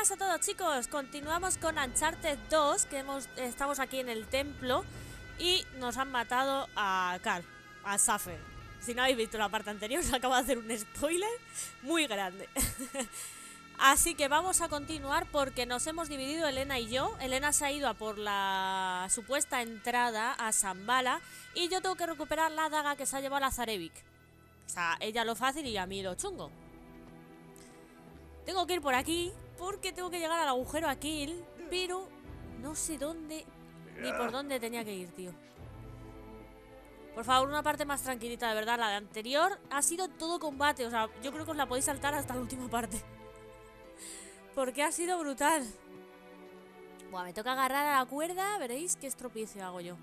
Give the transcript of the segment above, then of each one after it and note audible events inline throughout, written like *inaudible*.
buenas a todos chicos, continuamos con Uncharted 2, que estamos aquí en el templo y nos han matado a Carl, a Safer. Si no habéis visto la parte anterior, *laughs* os acabo de hacer un spoiler muy grande. *laughs* Así que vamos a continuar porque nos hemos dividido Elena y yo. Elena se ha ido por la supuesta entrada a Zambala y yo tengo que recuperar la daga que se ha llevado a Zarevic. O sea, ella lo fácil y a mí lo chungo. Tengo que ir por aquí porque tengo que llegar al agujero aquí, pero no sé dónde ni por dónde tenía que ir, tío. Por favor, una parte más tranquilita, de verdad. La de anterior ha sido todo combate. O sea, yo creo que os la podéis saltar hasta la última parte. *laughs* Porque ha sido brutal. Buah, me toca agarrar a la cuerda. Veréis qué estropicio hago yo.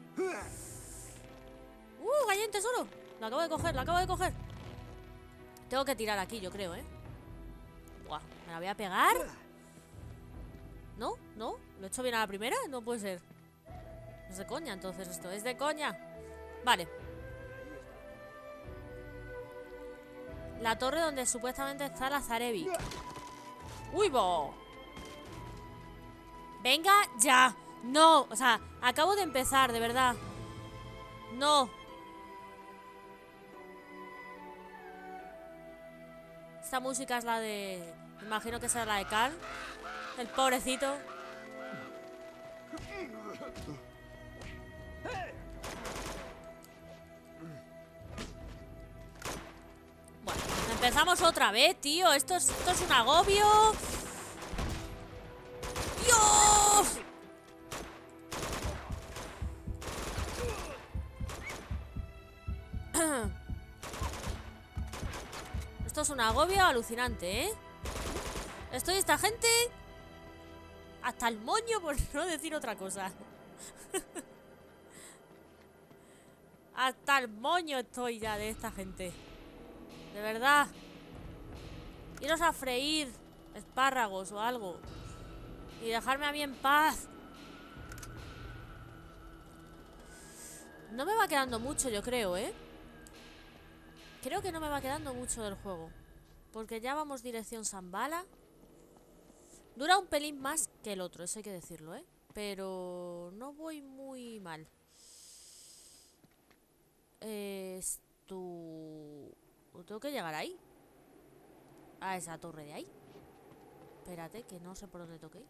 ¡Uh, gallén tesoro! Lo acabo de coger, lo acabo de coger. Tengo que tirar aquí, yo creo, ¿eh? Buah, ¿me la voy a pegar? ¿No? ¿No? ¿Lo he hecho bien a la primera? No puede ser. Es de coña entonces esto, es de coña. Vale. La torre donde supuestamente está la Zarevic. ¡Uy, bo! Venga, ya. No, o sea, acabo de empezar, de verdad. No. Esta música es la de... Me imagino que será la de Carl. El pobrecito. Bueno, empezamos otra vez, tío. Esto es, esto es un agobio. ¡Dios! *clears throat* Esto es un agobio alucinante, ¿eh? Estoy esta gente hasta el moño por *laughs* no decir otra cosa. *laughs* hasta el moño estoy ya de esta gente. De verdad. Iros a freír espárragos o algo. Y dejarme a mí en paz. No me va quedando mucho, yo creo, ¿eh? Creo que no me va quedando mucho del juego. Porque ya vamos dirección Zambala. Dura un pelín más que el otro, eso hay que decirlo, ¿eh? Pero no voy muy mal. Esto... Tengo que llegar ahí. A esa torre de ahí. Espérate, que no sé por dónde toqué.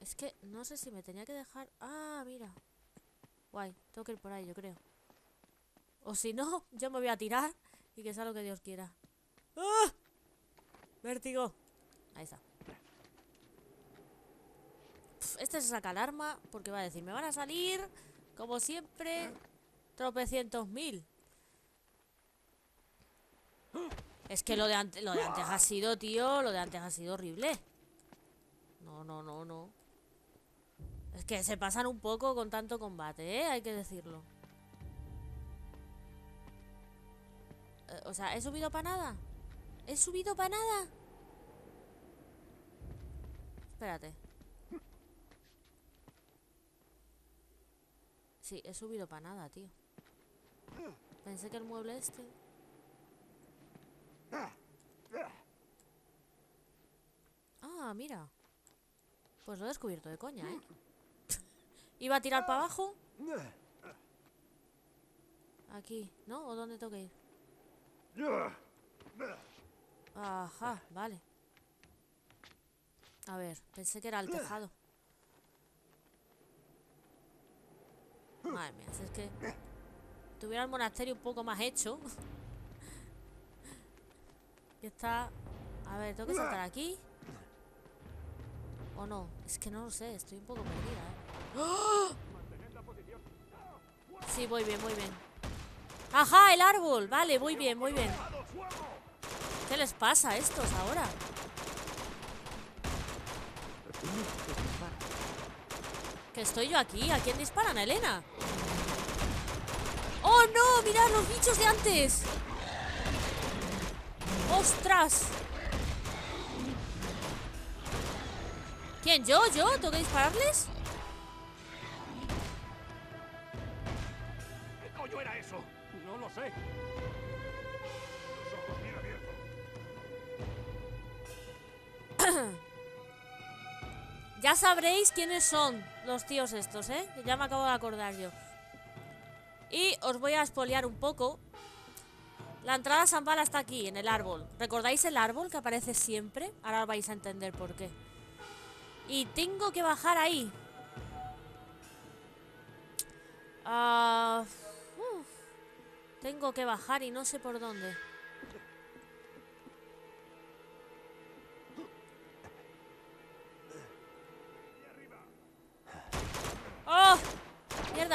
Es que no sé si me tenía que dejar... Ah, mira. Guay, tengo que ir por ahí, yo creo. O si no, *laughs* yo me voy a tirar y que sea lo que Dios quiera. ¡Ah! Vértigo. Ahí está. este se saca alarma porque va a decir, me van a salir, como siempre, tropecientos mil. Es que lo de, antes, lo de antes ha sido, tío, lo de antes ha sido horrible. No, no, no, no. Es que se pasan un poco con tanto combate, ¿eh? Hay que decirlo. Eh, o sea, ¿he subido para nada? ¿He subido para nada? Espérate. Sí, he subido para nada, tío. Pensé que el mueble este... Ah, mira. Pues lo he descubierto de coña, ¿eh? *laughs* Iba a tirar para abajo. Aquí, ¿no? ¿O dónde tengo que ir? Ajá, vale. A ver, pensé que era el tejado. Madre mía, si es que tuviera el monasterio un poco más hecho. y está... A ver, tengo que saltar aquí. ¿O no? Es que no lo sé, estoy un poco perdida, ¿eh? Sí, voy bien, muy bien. ¡Ajá, el árbol! Vale, muy bien, muy bien. ¿Qué les pasa a estos ahora? ¿Que estoy yo aquí? ¿A quién disparan? ¿A Elena? ¡Oh, no! ¡Mirad los bichos de antes! ¡Ostras! ¿Quién? ¿Yo? ¿Yo? ¿Tengo que dispararles? ¿Qué coño era eso? No lo sé. Ya sabréis quiénes son los tíos estos, ¿eh? Ya me acabo de acordar yo. Y os voy a espolear un poco. La entrada a Zambala está aquí, en el árbol. ¿Recordáis el árbol que aparece siempre? Ahora vais a entender por qué. Y tengo que bajar ahí. Ah. Tengo que bajar y no sé por dónde.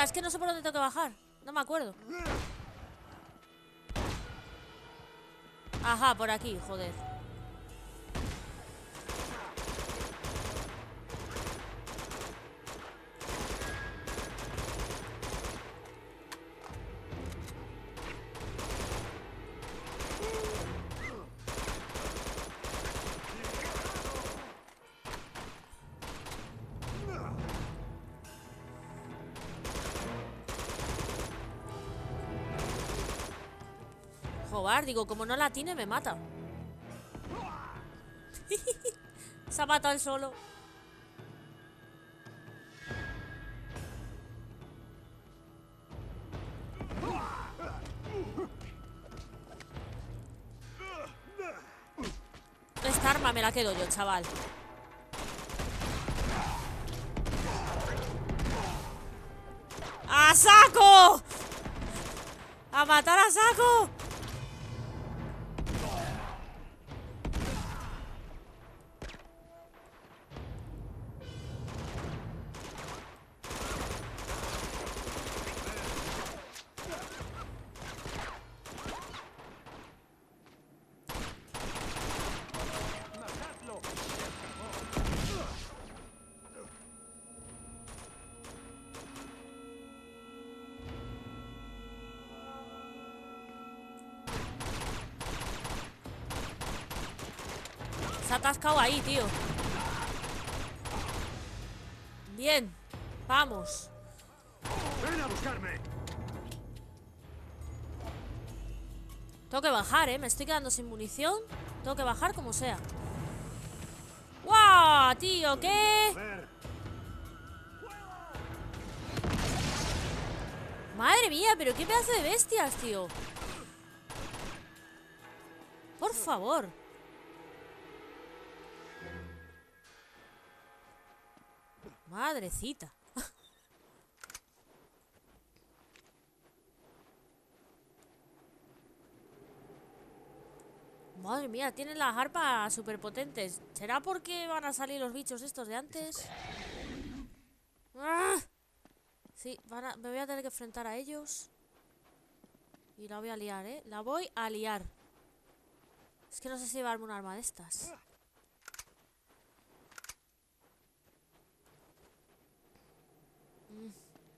Es que no sé por dónde tengo que bajar. No me acuerdo. Ajá, por aquí, joder. Digo, como no la tiene, me mata. *laughs* Se ha matado él solo. Esta arma me la quedo yo, chaval. ¡A saco! ¡A matar a saco! Ahí, tío. Bien, vamos. ¡Ven a buscarme! Tengo que bajar, ¿eh? Me estoy quedando sin munición. Tengo que bajar como sea. ¡Guau, tío! ¿Qué? Madre mía, pero qué pedazo de bestias, tío. Por favor. *laughs* Madre mía, tienen las arpas súper potentes. ¿Será porque van a salir los bichos estos de antes? ¡Ah! Sí, van a- me voy a tener que enfrentar a ellos. Y la voy a liar, ¿eh? La voy a liar. Es que no sé si llevarme un arma de estas. Mm,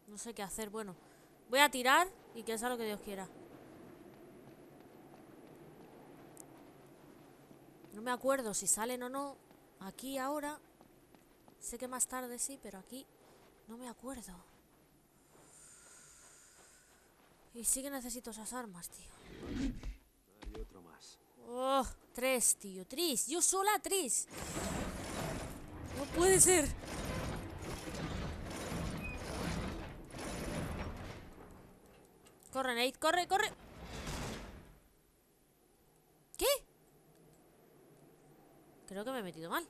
no sé qué hacer. Bueno, voy a tirar y que sea lo que Dios quiera. No me acuerdo si salen o no. Aquí ahora. Sé que más tarde sí, pero aquí no me acuerdo. Y sí que necesito esas armas, tío. hay otro más. Oh, tres, tío. Tres. Yo sola tres. No puede ser. Corre, Nate. Corre, corre. ¿Qué? Creo que me he metido mal.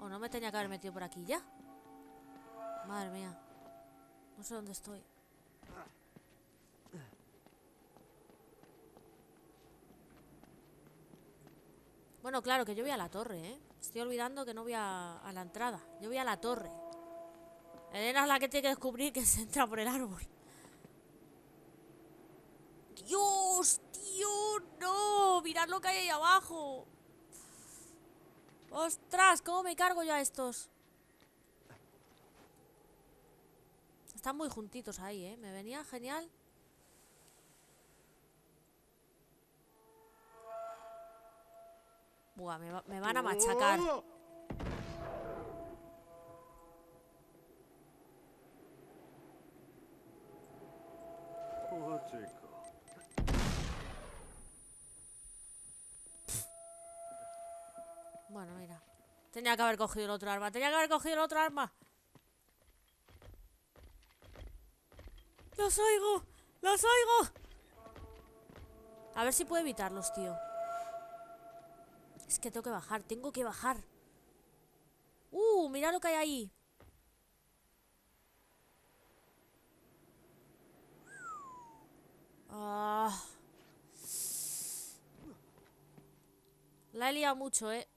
O no me tenía que haber metido por aquí ya. Madre mía. No sé dónde estoy. Bueno, claro, que yo voy a la torre, ¿eh? Estoy olvidando que no voy a, a la entrada. Yo voy a la torre. Elena es la que tiene que descubrir que se entra por el árbol. ¡Dios! ¡Tío! ¡No! ¡Mirad lo que hay ahí abajo! ¡Ostras! ¿Cómo me cargo yo a estos? Están muy juntitos ahí, ¿eh? Me venía genial. Buah, me, va- me van a machacar. Tenía que haber cogido el otro arma. Tenía que haber cogido el otro arma. ¡Los oigo! ¡Los oigo! A ver si puedo evitarlos, tío. Es que tengo que bajar. Tengo que bajar. ¡Uh! Mira lo que hay ahí. Ah. La he liado mucho, ¿eh?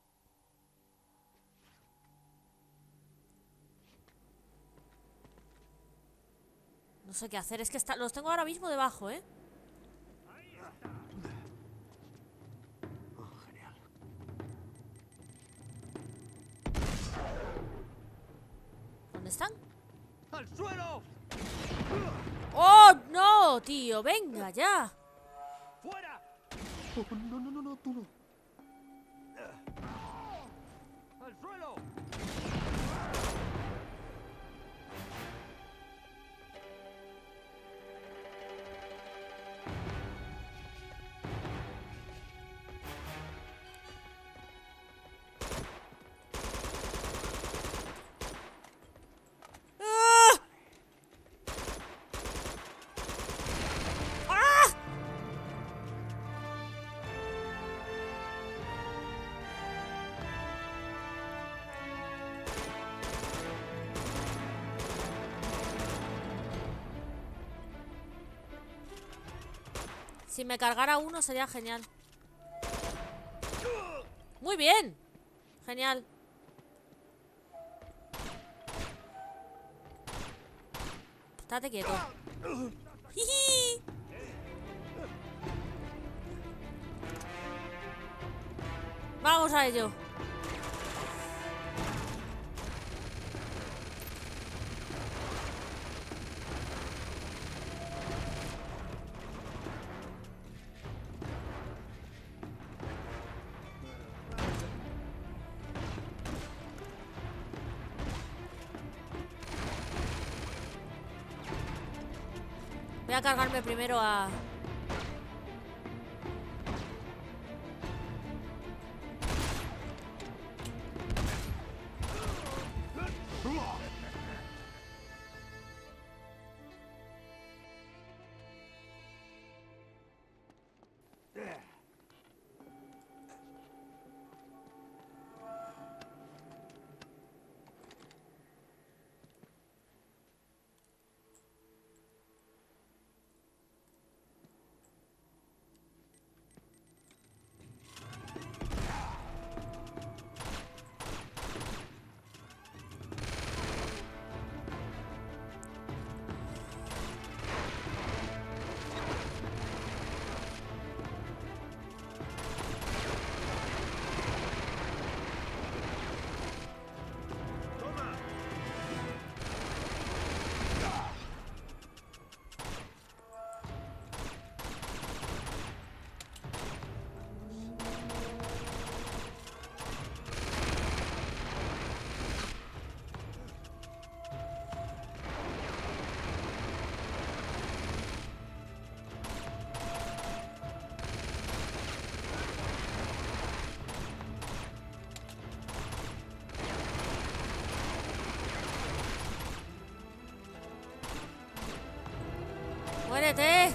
No sé qué hacer. Es que está... los tengo ahora mismo debajo, ¿eh? Oh, genial. ¿Dónde están? ¡Al suelo! ¡Oh, no, tío! ¡Venga, ya! ¡Fuera! Oh, no, no, no, no, tú no. Si me cargara uno sería genial. Muy bien. Genial. Estate quieto. Jiji. Vamos a ello. Primero a... ¡Muérete!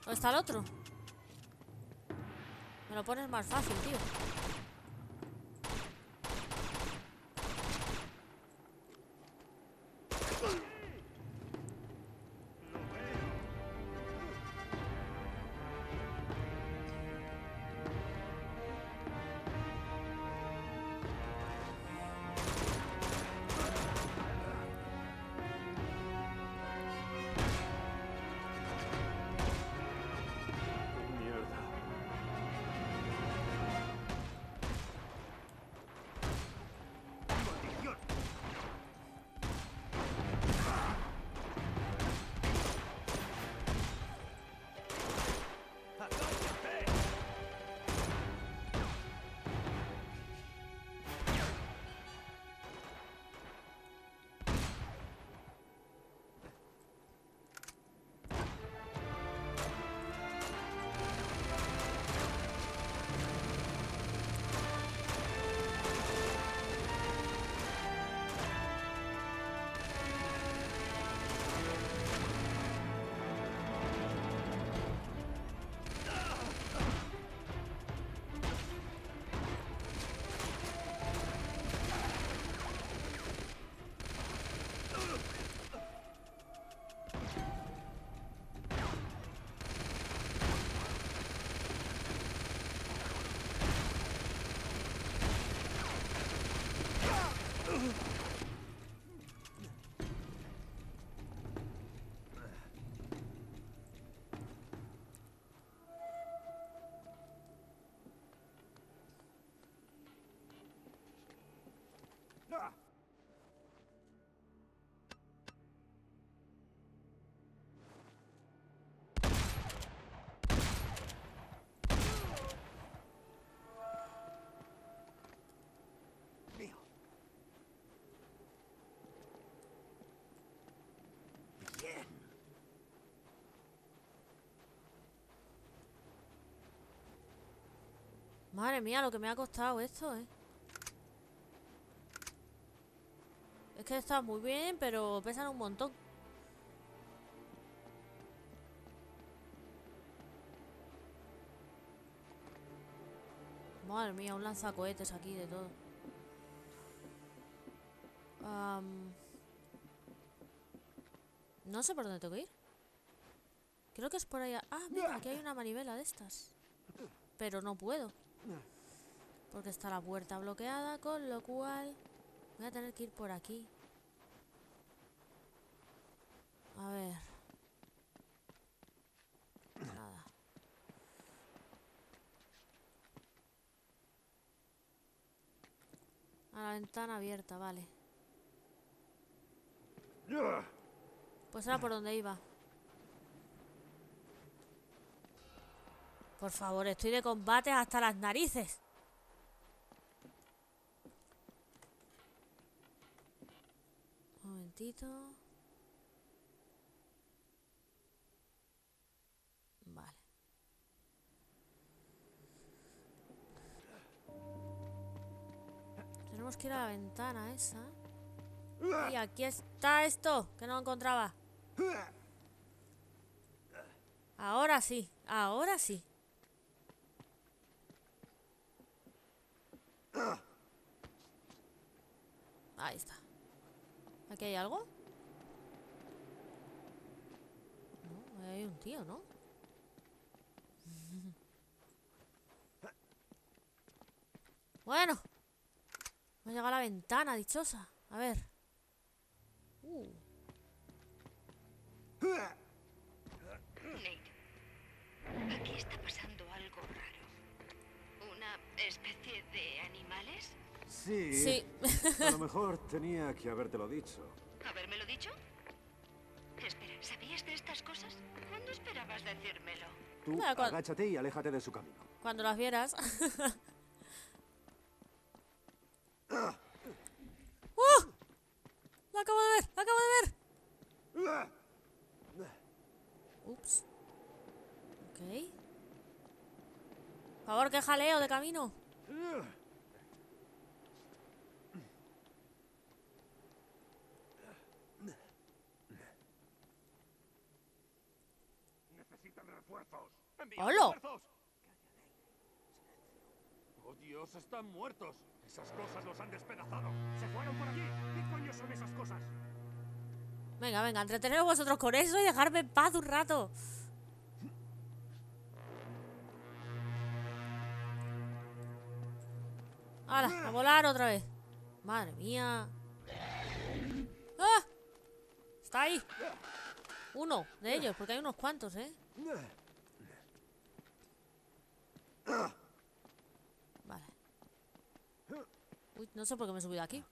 ¿Dónde está el otro? Me lo pones más fácil, tío. Madre mía, lo que me ha costado esto, eh. Es que está muy bien, pero pesan un montón. Madre mía, un lanzacohetes aquí de todo. No sé por dónde tengo que ir. Creo que es por allá. Ah, mira, aquí hay una manivela de estas. Pero no puedo. Porque está la puerta bloqueada, con lo cual voy a tener que ir por aquí. A ver. Nada. A la ventana abierta, vale. Pues era por donde iba. Por favor, estoy de combate hasta las narices. Un Tenemos que ir a la ventana esa. Y aquí está esto, que no encontraba. Ahora sí, ahora sí. Ahí está. ¿Aquí hay algo? No, hay un tío, ¿no? *laughs* Bueno. Hemos llegado a la ventana, dichosa. A ver. Uh, Nate, aquí está pasando algo raro. ¿Una especie de animales? Sí. sí. A lo mejor tenía que habértelo dicho. ¿Habérmelo dicho? Espera, ¿sabías de estas cosas? ¿Cuándo esperabas decírmelo? Tú Ah, cua- agáchate y aléjate de su camino. Cuando las vieras. ¡Uh! ¡La acabo de ver! ¡La acabo de ver! Ups. Ok. Por favor, que jaleo de camino. Refuerzos. ¡Envía ¡Hola! refuerzos! ¡Oh, Dios! ¡Están muertos! Esas cosas los han despedazado. ¡Se fueron por allí! ¿Qué coño son esas cosas? Venga, venga, entreteneros vosotros con eso y dejarme en paz un rato. ¡Hala! A volar otra vez. Madre mía. ¡Ah! Está ahí. Uno de ellos, porque hay unos cuantos, ¿eh? Vale. Uy, no sé por qué me he subido aquí.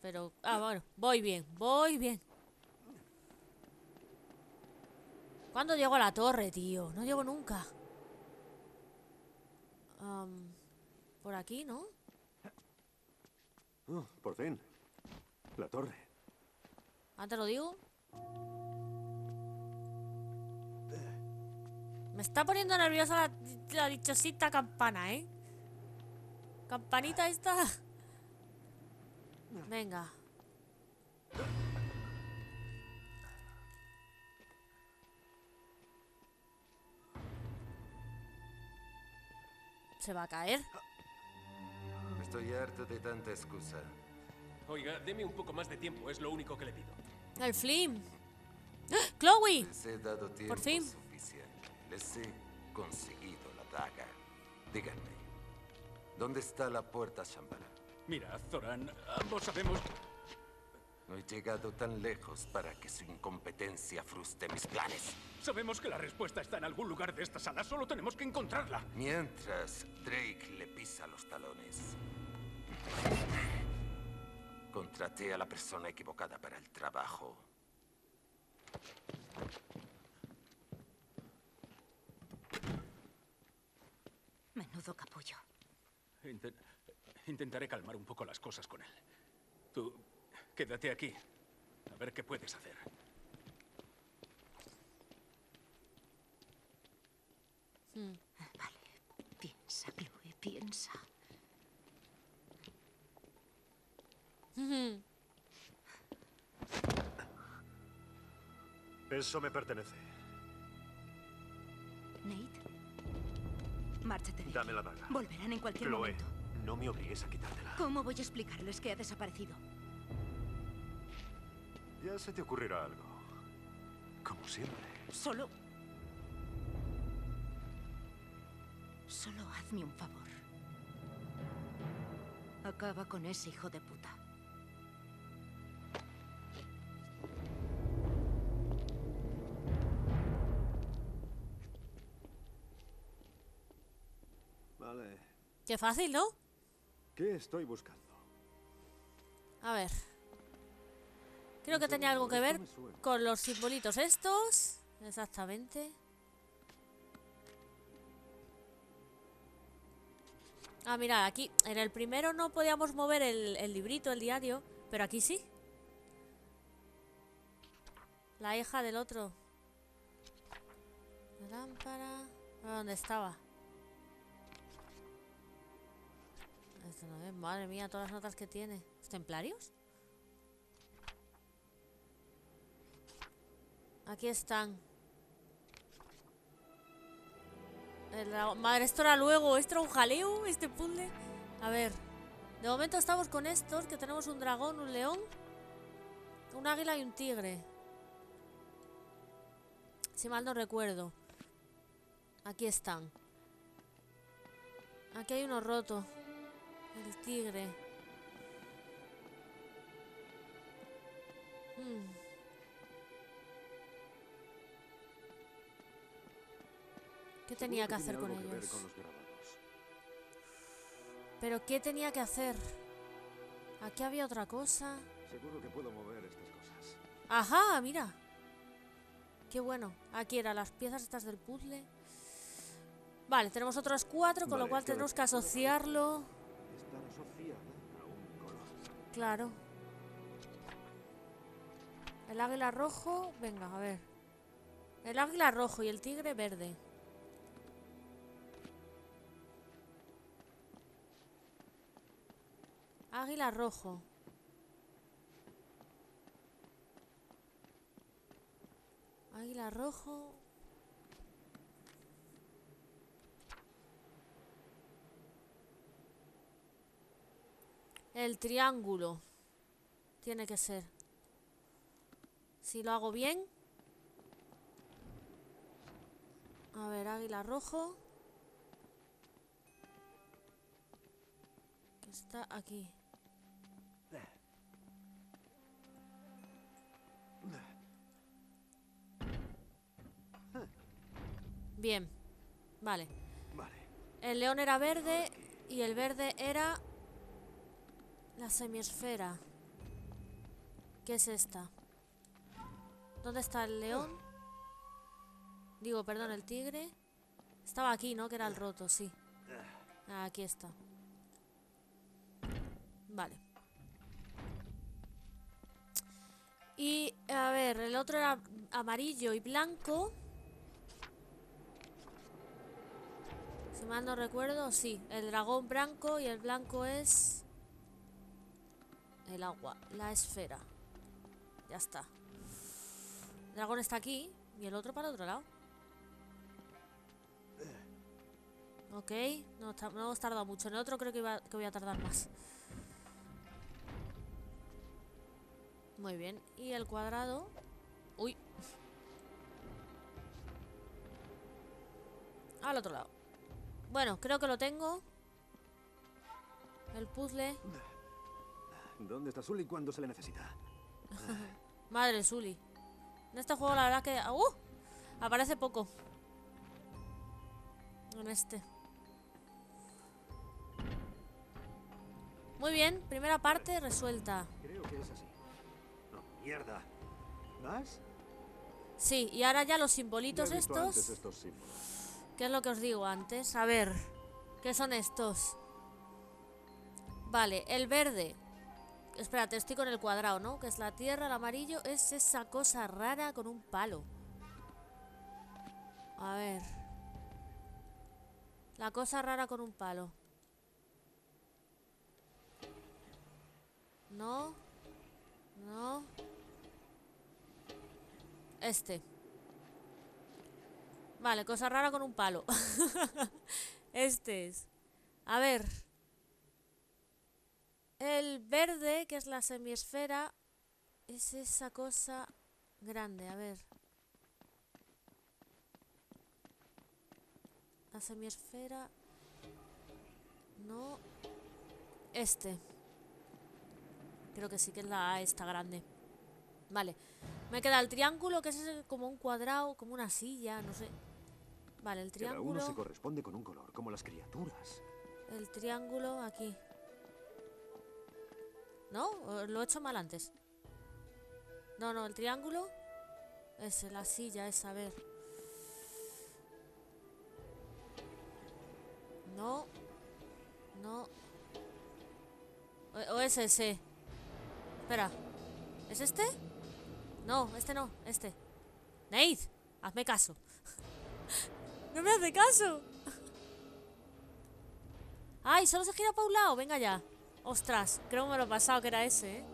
Pero, ah, bueno, voy bien, voy bien. ¿Cuándo llego a la torre, tío? No llego nunca. Por aquí, ¿no? Oh, por fin. La torre. Antes lo digo. Me está poniendo nerviosa la, la dichosita campana, ¿eh? Campanita esta. Venga. ¿Se va a caer? Estoy harto de tanta excusa. Oiga, deme un poco más de tiempo, es lo único que le pido. El Flim. ¡Ah! ¡Chloe! Les he dado tiempo fin. Les he conseguido la daga. Díganme, ¿dónde está la puerta Shambhala? Mira, Zoran, ambos sabemos... No he llegado tan lejos para que su incompetencia frustre mis planes. Sabemos que la respuesta está en algún lugar de esta sala, solo tenemos que encontrarla. Mientras Drake le pisa los talones. Contraté a la persona equivocada para el trabajo. Menudo capullo. Inten- intentaré calmar un poco las cosas con él. Tú, quédate aquí. A ver qué puedes hacer. Vale, piensa, Chloe, piensa. Eso me pertenece. Márchate. de Dame la daga. Volverán en cualquier Chloe, momento. no me obligues a quitártela. ¿Cómo voy a explicarles que ha desaparecido? Ya se te ocurrirá algo. Como siempre. Solo... Solo hazme un favor. Acaba con ese hijo de puta. Qué fácil, ¿no? ¿Qué estoy buscando? A ver. Creo que tenía algo que ver con los simbolitos estos. Exactamente. Ah, mira, aquí en el primero no podíamos mover el, el librito, el diario, pero aquí sí. La hija del otro. La lámpara. ¿A ¿Dónde estaba? Madre mía, todas las notas que tiene. ¿Los templarios? Aquí están. El Madre, esto era luego. Esto era un jaleo, este puzzle. A ver. De momento estamos con estos, que tenemos un dragón, un león, un águila y un tigre. Si mal no recuerdo. Aquí están. Aquí hay uno roto. El tigre. Hmm. ¿Qué tenía que hacer con ellos? ¿Pero qué tenía que hacer? Aquí había otra cosa. Seguro que puedo mover estas cosas. ¡Ajá! Mira. Qué bueno. Aquí eran las piezas estas del puzzle. Vale, tenemos otros cuatro, con lo cual tenemos que asociarlo. Claro. El águila rojo. Venga, a ver. El águila rojo y el tigre verde. Águila rojo. Águila rojo. El triángulo. Tiene que ser. Si lo hago bien. A ver, águila rojo. Que está aquí. Bien. Vale. Vale. El león era verde y el verde era la semiesfera. ¿Qué es esta? ¿Dónde está el león? Digo, perdón, el tigre. Estaba aquí, ¿no? Que era el roto, sí. Ah, Aquí está. Vale. Y, a ver, el otro era amarillo y blanco. Si mal no recuerdo, sí. El dragón blanco y el blanco es... El agua, la esfera. Ya está. El dragón está aquí y el otro para otro lado. Ok, no, hemos tardado mucho. En el otro creo que voy a tardar más. Muy bien. Y el cuadrado... Uy. Al otro lado. Bueno, creo que lo tengo. El puzzle. ¿Dónde está Sully cuando se le necesita? *laughs* Madre Sully. En este juego la verdad que... ¡Uh! Aparece poco. En este. Muy bien, primera parte resuelta. Creo que es así. No, mierda. ¿Vas? Sí, y ahora ya los simbolitos estos. estos símbolos. ¿Qué es lo que os digo antes? A ver, ¿qué son estos? Vale, el verde. Espérate, estoy con el cuadrado, ¿no? Que es la tierra, el amarillo es esa cosa rara con un palo. A ver. La cosa rara con un palo. No. No. Este. Vale, cosa rara con un palo. *laughs* este es. A ver. El verde, que es la semiesfera, es esa cosa grande. A ver. La semiesfera. No. Este. Creo que sí que es la A esta grande. Vale. Me queda el triángulo, que es como un cuadrado, como una silla, no sé. Vale, el Cada uno triángulo. se corresponde con un color, como las criaturas. El triángulo aquí. ¿No? ¿O Lo he hecho mal antes. No, no, el triángulo. Ese, la silla, es a ver. No. No. O, o es ese. Espera. ¿Es este? No, este no, este. Nate, hazme caso. *laughs* no me hace caso. *laughs* ¡Ay! Solo se gira para un lado. Venga ya. Ostras, creo que me lo he pasado que era ese, ¿eh?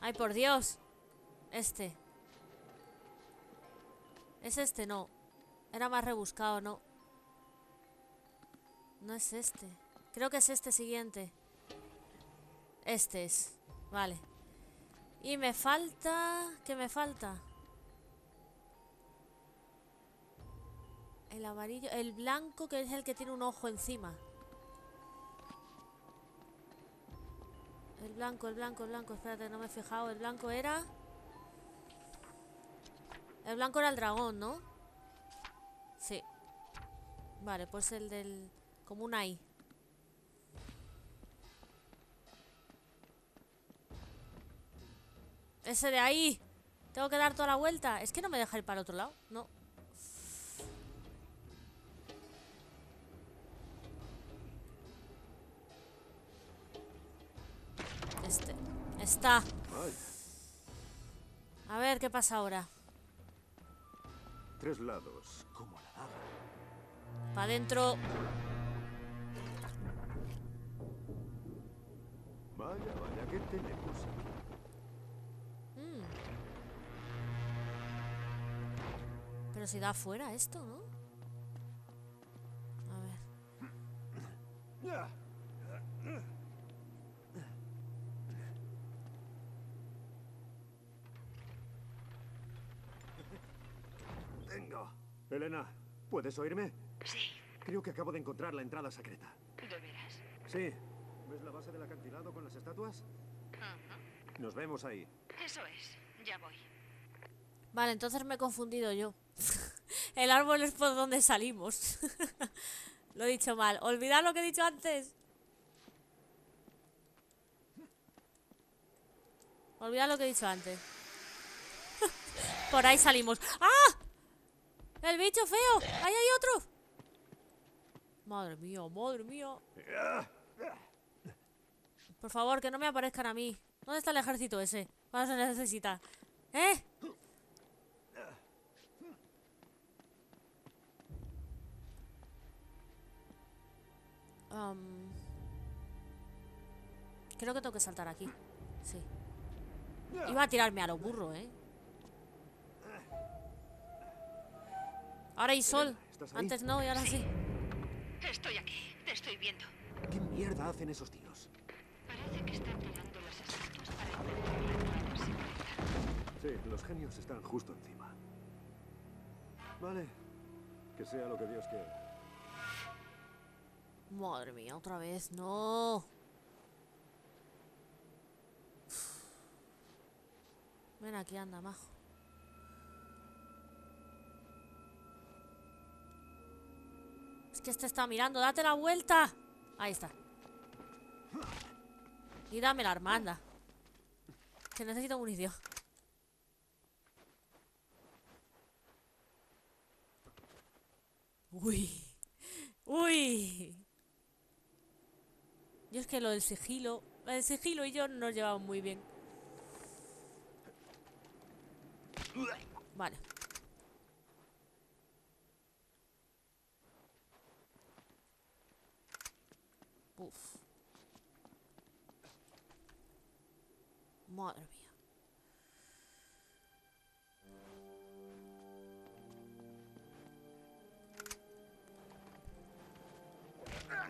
¡Ay, por Dios! Este. Es este, no. Era más rebuscado, no. No es este. Creo que es este siguiente. Este es. Vale. Y me falta... ¿Qué me falta? El amarillo... El blanco que es el que tiene un ojo encima. El blanco, el blanco, el blanco. Espérate, no me he fijado. El blanco era... El blanco era el dragón, ¿no? Sí. Vale, pues el del... Como un ahí. Ese de ahí. Tengo que dar toda la vuelta. Es que no me deja ir para el otro lado. No. Este. Está. A ver qué pasa ahora. tres lados, como la daga. Para adentro. Vaya, vaya, ¿qué tenemos aquí? Pero si da afuera esto, ¿no? A ver. Tengo. Elena, ¿puedes oírme? Sí, Creo que acabo de encontrar la entrada secreta. de veras. Sí. ¿Ves la base del acantilado con las estatuas? Nos vemos ahí. Eso es, ya voy. Vale, entonces me he confundido yo. El árbol es por donde salimos. *laughs* lo he dicho mal. Olvidad lo que he dicho antes. Olvidad lo que he dicho antes. *laughs* por ahí salimos. ¡Ah! ¡El bicho feo! ¡Ahí hay otro! Madre mía, madre mía. Por favor, que no me aparezcan a mí. ¿Dónde está el ejército ese? Vamos a necesitar. ¿Eh? Creo que tengo que saltar aquí. Sí. Iba a tirarme a lo burro, ¿eh? Ahora hay sol. ¿estás ahí? Antes no y ahora sí. Estoy aquí, te estoy viendo. ¿Qué mierda hacen esos tíos? Parece que están talando las estatuas para impedir la. Sí, los genios están justo encima. Vale. Que sea lo que Dios quiera. Madre mía, otra vez. No. Ven aquí, anda, majo. Es que este está mirando. ¡Date la vuelta! Ahí está. Y dame la armanda. Que necesito munición. Uy. Uy. Yo es que lo del sigilo. El sigilo y yo no nos llevamos muy bien. Vale. Madre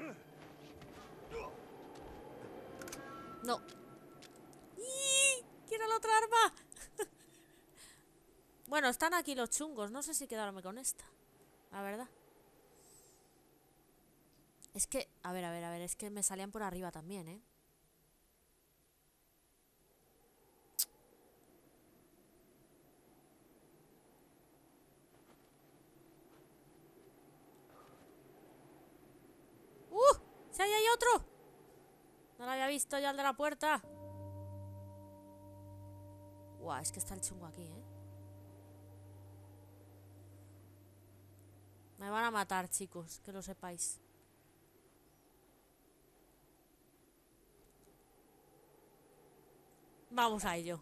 mía. No. ¡Quiero la otra arma! *laughs* bueno, están aquí los chungos. No sé si quedarme con esta. La verdad. Es que, a ver, a ver, a ver, es que me salían por arriba también, ¿eh? ¡Uh! ¡Si ahí hay otro! No lo había visto ya el de la puerta. Guau, es que está el chungo aquí, ¿eh? Me van a matar, chicos, que lo sepáis. Vamos a ello.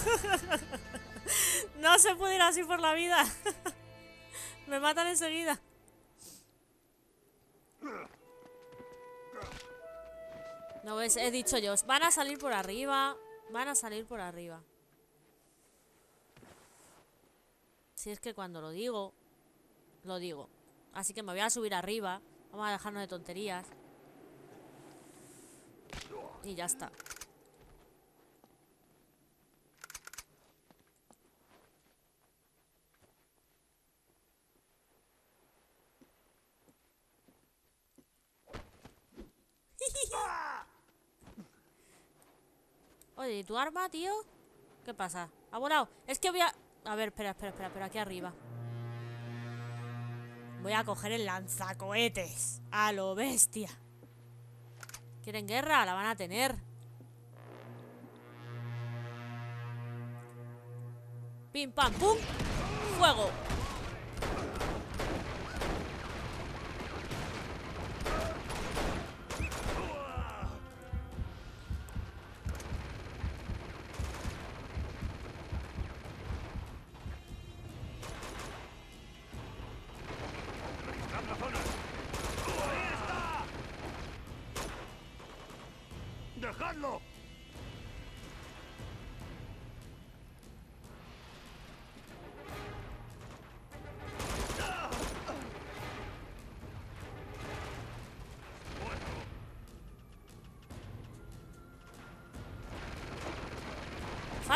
*laughs* no se puede ir así por la vida. *laughs* Me matan enseguida. No ves, he dicho yo, van a salir por arriba, van a salir por arriba. Si es que cuando lo digo, lo digo. Así que me voy a subir arriba, vamos a dejarnos de tonterías. Y ya está. Oye, ¿y tu arma, tío? ¿Qué pasa? ¿Ha? Es que voy a... A ver, espera, espera, espera, pero aquí arriba. Voy a coger el lanzacohetes. A lo bestia. ¿Quieren guerra? La van a tener. Pim, pam, pum. Fuego.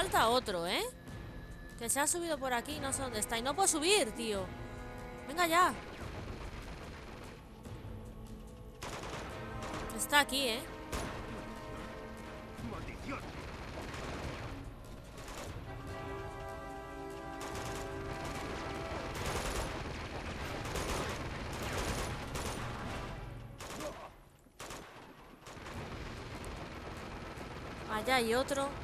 Falta otro, ¿eh? Que se ha subido por aquí, no sé dónde está. Y no puedo subir, tío. Venga ya. Está aquí, ¿eh? Allá hay otro.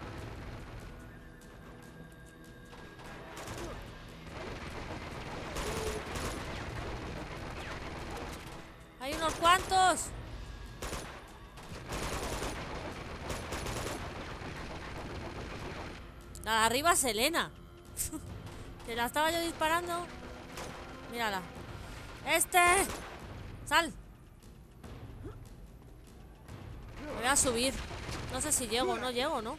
La de arriba es Elena. que *laughs* la estaba yo disparando. Mírala. ¡Este! ¡Sal! Me voy a subir. No sé si llego o no llego, ¿no?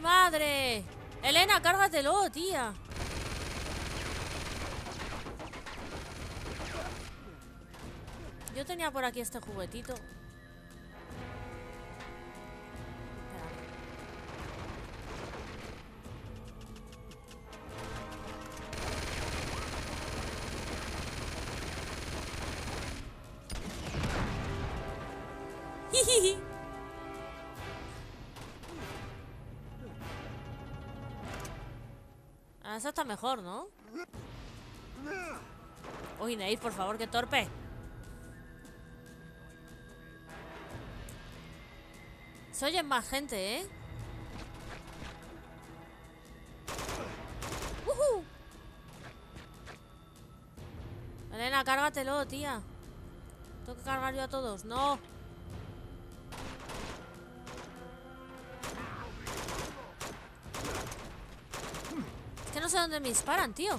Madre! Elena, cárgatelo, tía. Yo tenía por aquí este juguetito. Esa está mejor, ¿no? Uy, Nate, por favor, qué torpe. Se oyen más gente, ¿eh? ¡Ujú! Elena, cárgatelo, tía. Tengo que cargar yo a todos. No. Dónde me disparan, tío.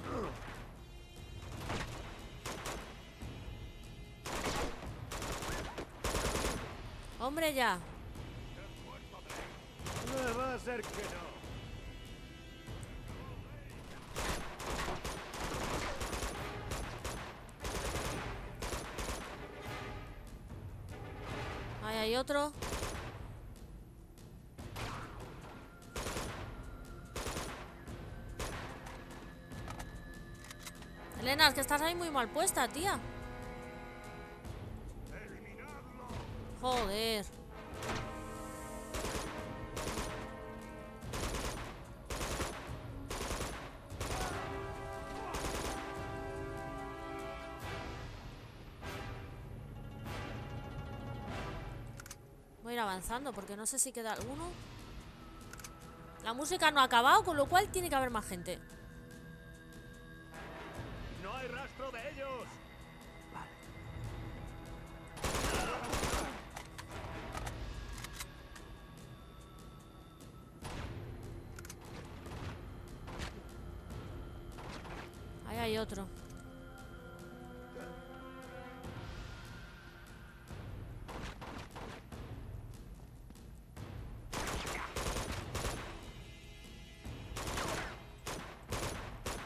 Hombre, ya. No va a ser que no. Ahí hay otro. Estás ahí muy mal puesta, tía. Joder. Voy a ir avanzando porque no sé si queda alguno. La música no ha acabado, con lo cual tiene que haber más gente. ¡No hay rastro de ellos! Ahí hay otro.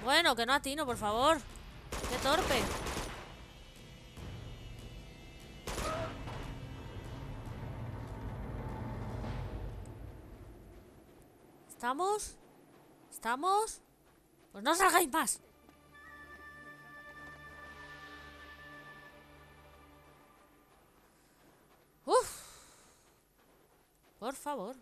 Bueno, que no atino, por favor. Torpe. ¿Estamos? ¿Estamos? Pues no salgáis más. Uf. Por favor.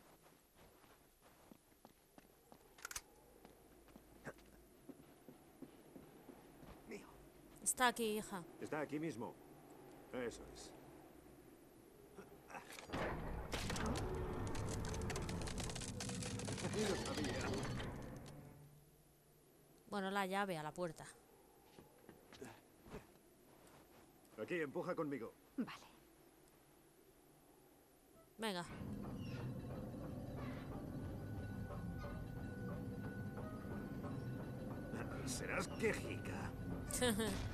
Está aquí, hija. Está aquí mismo. Eso es. Lo sabía. Bueno, la llave a la puerta. Aquí, empuja conmigo. Vale. Venga. Serás quejica. *laughs*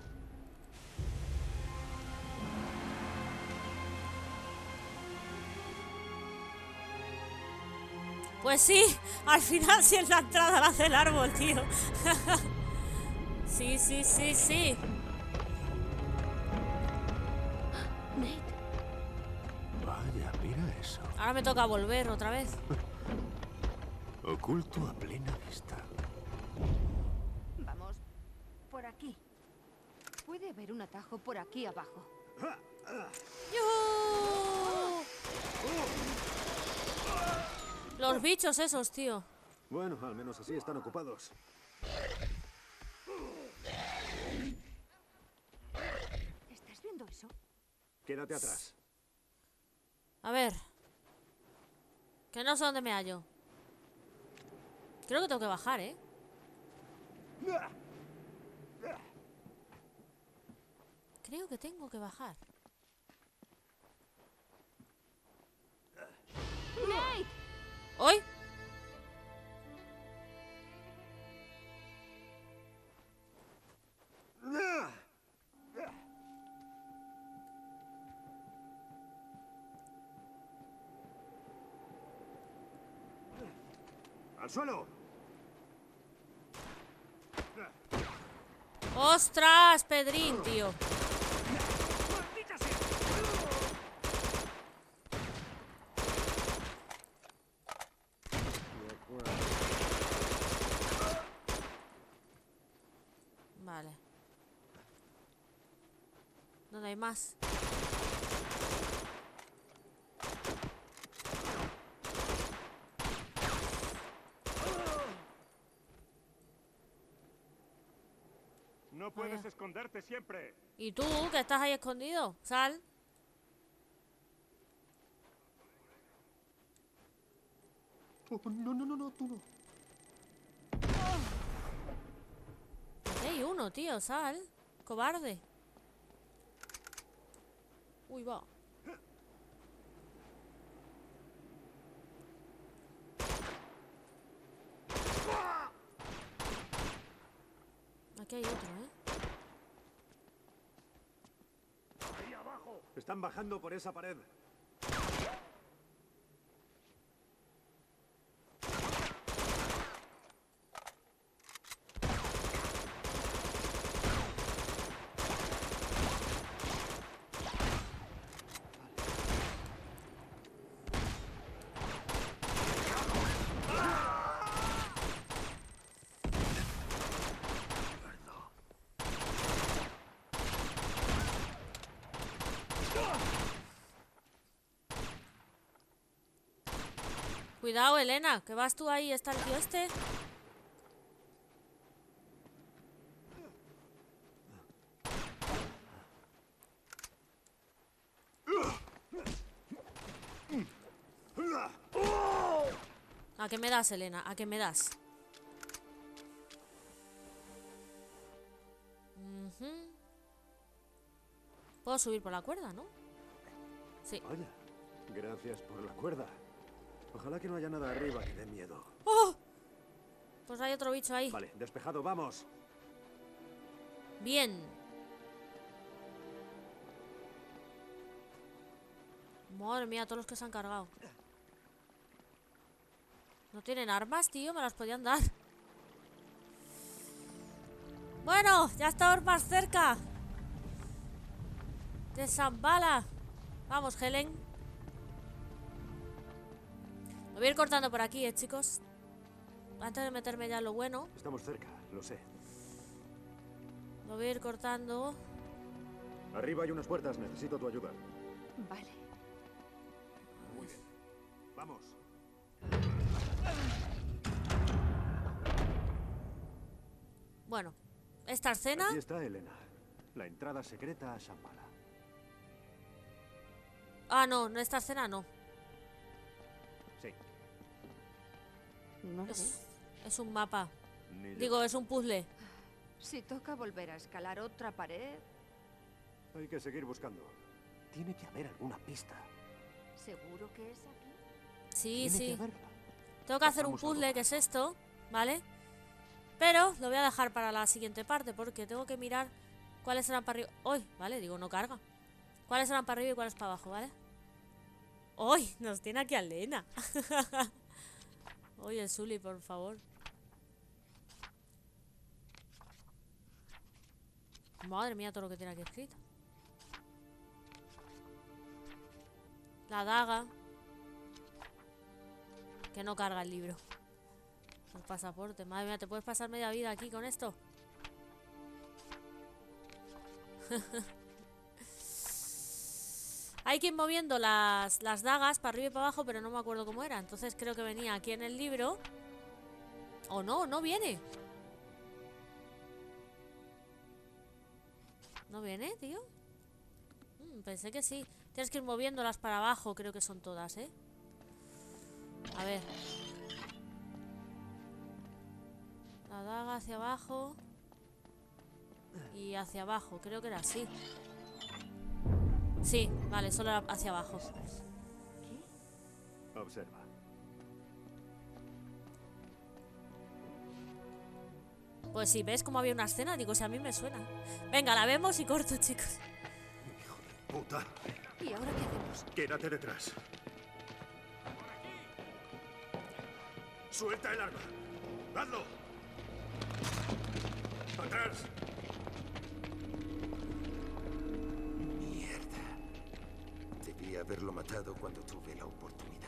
Pues sí, al final sí es la entrada la del árbol, tío. *laughs* sí, sí, sí, sí. Nate, Vaya, mira eso. Ahora me toca volver otra vez. Oculto a plena vista. vamos por aquí. Puede haber un atajo por aquí abajo. Los bichos esos, tío. Bueno, al menos así están ocupados. ¿Estás viendo eso? Quédate atrás. A ver. Que no sé dónde me hallo. Creo que tengo que bajar, ¿eh? Creo que tengo que bajar. ¡Nate! ¿Hoy? ¡Al suelo! ¡Ostras, Pedrín, tío! Vale. ¿Dónde hay más? No puedes Vaya. esconderte siempre. ¿Y tú, que estás ahí escondido? Sal. Oh, no, no, no, no, tú no. Hay uno, tío, sal. Cobarde. Uy, va. Aquí hay otro, ¿eh? Ahí abajo. Están bajando por esa pared. Cuidado, Elena, que vas tú ahí, está el tío este. ¿A qué me das, Elena? ¿A qué me das? Puedo subir por la cuerda, ¿no? Sí. Gracias por la cuerda. Ojalá que no haya nada arriba que dé miedo. ¡Oh! Pues hay otro bicho ahí. Vale, despejado, vamos. Bien. Madre mía, todos los que se han cargado. No tienen armas, tío, me las podían dar. Bueno, ya estamos más cerca. De Zambala. Vamos, Helen. Lo voy a ir cortando por aquí, eh, chicos. Antes de meterme ya lo bueno, Estamos cerca, lo sé. lo voy a ir cortando. Arriba hay unas puertas, necesito tu ayuda. Vale. Muy bien. Vamos. Bueno, esta escena. Aquí está Elena. La entrada secreta a Shambhala. Ah, no, no, esta escena no. No Es, un mapa. Digo, es un puzzle. Si toca volver a escalar otra pared, Hay que seguir buscando. Tiene que haber alguna pista. ¿seguro que es aquí? Sí, Tiene sí. que. Tengo que hacer un puzzle, que es esto, ¿vale? Pero lo voy a dejar para la siguiente parte porque tengo que mirar cuáles serán para arriba. ¡Uy! Vale, digo, no carga. ¿Cuáles serán para arriba y cuáles para abajo, ¿vale? ¡Uy! Nos tiene aquí a Lena. *laughs* Oye, Sully, por favor. Madre mía, todo lo que tiene aquí escrito. La daga. Que no carga el libro. El pasaporte. Madre mía, ¿te puedes pasar media vida aquí con esto? *laughs* Hay que ir moviendo las, las dagas para arriba y para abajo, pero no me acuerdo cómo era. Entonces creo que venía aquí en el libro. O no, no viene. ¿No viene, tío? Mm, pensé que sí. Tienes que ir moviéndolas para abajo, creo que son todas, ¿eh? A ver. La daga hacia abajo. Y hacia abajo, creo que era así. Sí, vale, solo hacia abajo. Observa. Pues si ves cómo había una escena, digo, si a mí me suena. Venga, la vemos y corto, chicos. Puta, ¿Y ahora qué hacemos? quédate detrás. Suelta el arma. Hazlo. Atrás. Haberlo matado cuando tuve la oportunidad.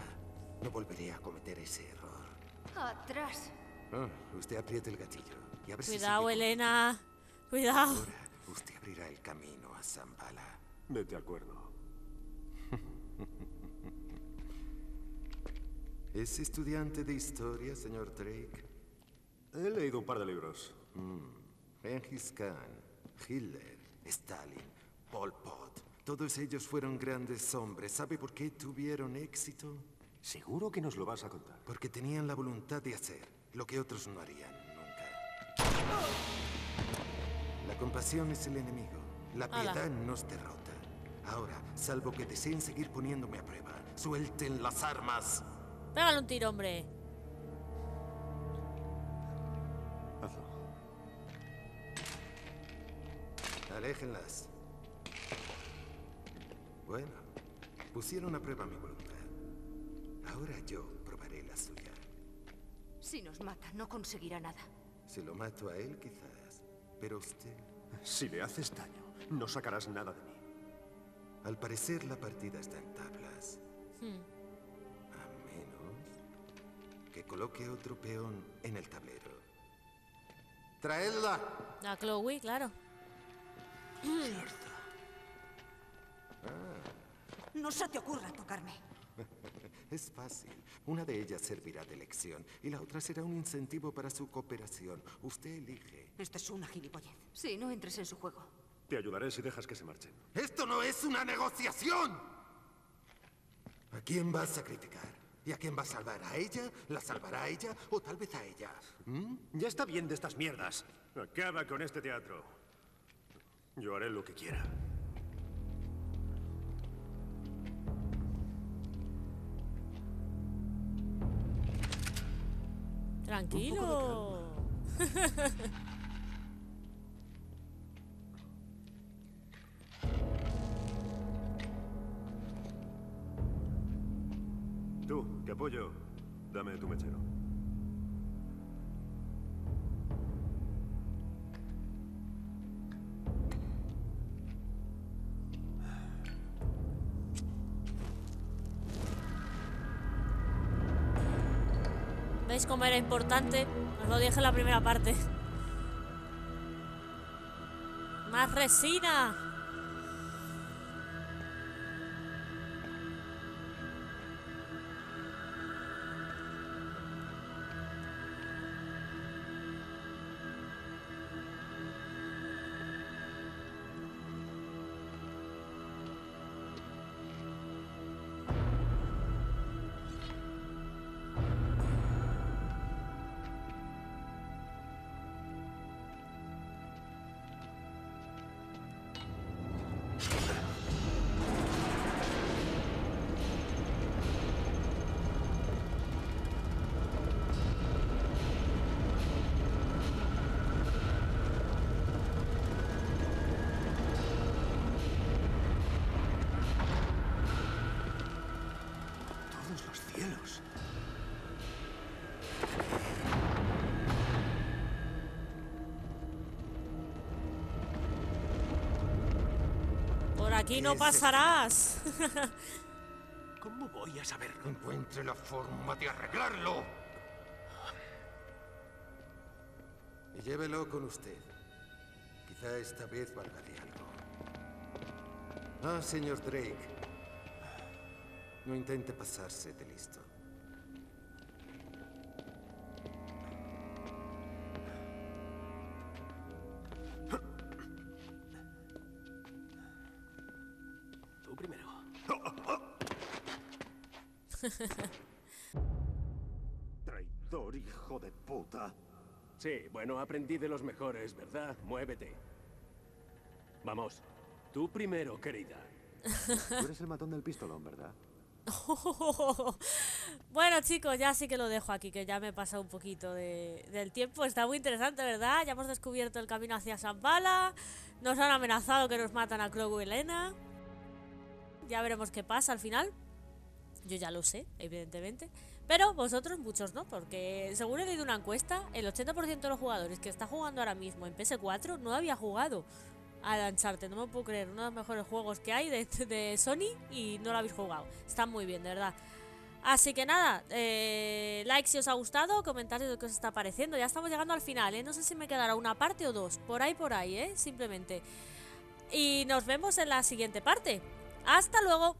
No volveré a cometer ese error. Atrás. Ah, usted apriete el gatillo. Y a ver si Cuidado, sigue con- Elena. Cuidado. Ahora usted abrirá el camino a Zambala. Vete al cuerno. *laughs* ¿Es estudiante de historia, señor Drake? He leído un par de libros. Genghis Khan. Hitler, Stalin, Pol Pot. Todos ellos fueron grandes hombres. ¿Sabe por qué tuvieron éxito? ¿Seguro que nos lo vas a contar? Porque tenían la voluntad de hacer lo que otros no harían nunca. La compasión es el enemigo. La piedad nos derrota. Ahora, salvo que deseen seguir poniéndome a prueba, suelten las armas. Pégale un tiro, hombre. Hazlo. Aléjenlas. Bueno, pusieron a prueba mi voluntad. Ahora yo probaré la suya. Si nos mata, no conseguirá nada. Si lo mato a él, quizás. Pero usted, Si le haces daño, no sacarás nada de mí. al parecer la partida está en tablas. Hmm. A menos que coloque otro peón en el tablero. ¡Traedla! A Chloe, claro. No se te ocurra tocarme. *laughs* Es fácil. Una de ellas servirá de lección y la otra será un incentivo para su cooperación. Usted elige. Esta es una gilipollez. Sí, no entres en su juego. Te ayudaré si dejas que se marchen. ¡Esto no es una negociación! ¿A quién va a sacrificar? ¿Y a quién va a salvar? ¿A ella? ¿La salvará a ella? ¿O tal vez a ella? ¿Mm? Ya está bien de estas mierdas. Acaba con este teatro. Yo haré lo que quiera. Tranquilo. *laughs* Tú, que apoyo. Dame tu mechero. ¿Veis cómo era importante? Os lo dije en la primera parte. ¡Más resina! Aquí no pasarás. *laughs* ¿Cómo voy a saberlo? Encuentre la forma de arreglarlo. Y llévelo con usted. Quizá esta vez valga de algo. Ah, señor Drake. No intente pasarse de listo. Sí, bueno, aprendí de los mejores, ¿verdad? Muévete. Vamos. Tú primero, querida. Tú eres el matón del pistolón, ¿verdad? *laughs* bueno, chicos, ya sí que lo dejo aquí, que ya me he pasado un poquito de- del tiempo. Está muy interesante, ¿verdad? Ya hemos descubierto el camino hacia Shambhala. Nos han amenazado que nos matan a Crow y Elena. Ya veremos qué pasa al final. Yo ya lo sé, evidentemente. Pero vosotros, muchos no, porque según he leído una encuesta, el 80% de los jugadores que está jugando ahora mismo en PS4 no había jugado al Uncharted. No me puedo creer, uno de los mejores juegos que hay de, de Sony y no lo habéis jugado. Está muy bien, de verdad. Así que nada, eh, like si os ha gustado, comentarios de qué os está pareciendo. Ya estamos llegando al final, ¿eh? No sé si me quedará una parte o dos. Por ahí, por ahí, ¿eh? Simplemente. Y nos vemos en la siguiente parte. ¡Hasta luego!